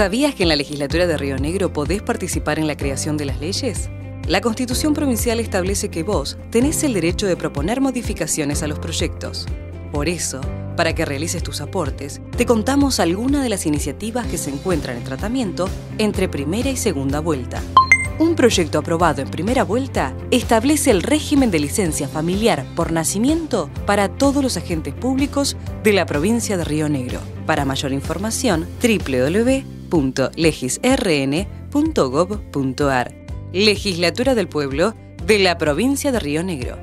¿Sabías que en la legislatura de Río Negro podés participar en la creación de las leyes? La Constitución Provincial establece que vos tenés el derecho de proponer modificaciones a los proyectos. Por eso, para que realices tus aportes, te contamos algunas de las iniciativas que se encuentran en tratamiento entre primera y segunda vuelta. Un proyecto aprobado en primera vuelta establece el régimen de licencia familiar por nacimiento para todos los agentes públicos de la provincia de Río Negro. Para mayor información, www.legisrn.gov.ar. Legislatura del Pueblo de la provincia de Río Negro.